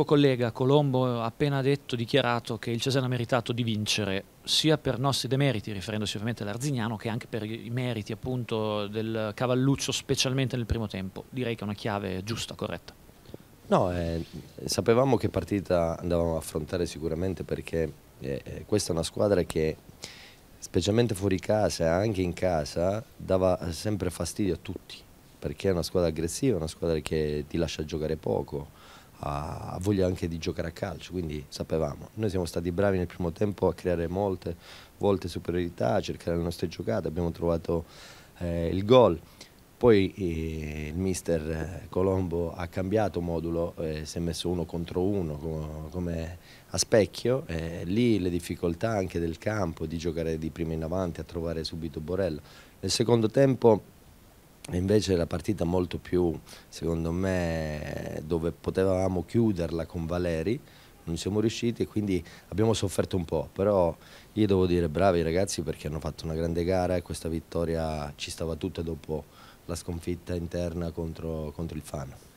tuo collega Colombo ha appena detto, dichiarato che il Cesena ha meritato di vincere sia per nostri demeriti, riferendosi ovviamente all'Arzignano, che anche per i meriti appunto del Cavalluccio, specialmente nel primo tempo. Direi che è una chiave giusta, corretta. No, eh, sapevamo che partita andavamo a affrontare sicuramente perché eh, eh questa è una squadra che specialmente fuori casa e anche in casa dava sempre fastidio a tutti perché è una squadra aggressiva, una squadra che ti lascia giocare poco, ha voglia anche di giocare a calcio, quindi sapevamo. Noi siamo stati bravi nel primo tempo a creare molte volte superiorità, a cercare le nostre giocate, abbiamo trovato eh, il gol. Poi eh, il mister eh, Colombo ha cambiato modulo, eh, si è messo uno contro uno come, come a specchio, eh, lì le difficoltà anche del campo, di giocare di prima in avanti, a trovare subito Borello. Nel secondo tempo invece la partita molto più, secondo me, dove potevamo chiuderla con Valeri, non siamo riusciti e quindi abbiamo sofferto un po', però io devo dire bravi ragazzi perché hanno fatto una grande gara e questa vittoria ci stava tutta dopo la sconfitta interna contro, contro il Fano.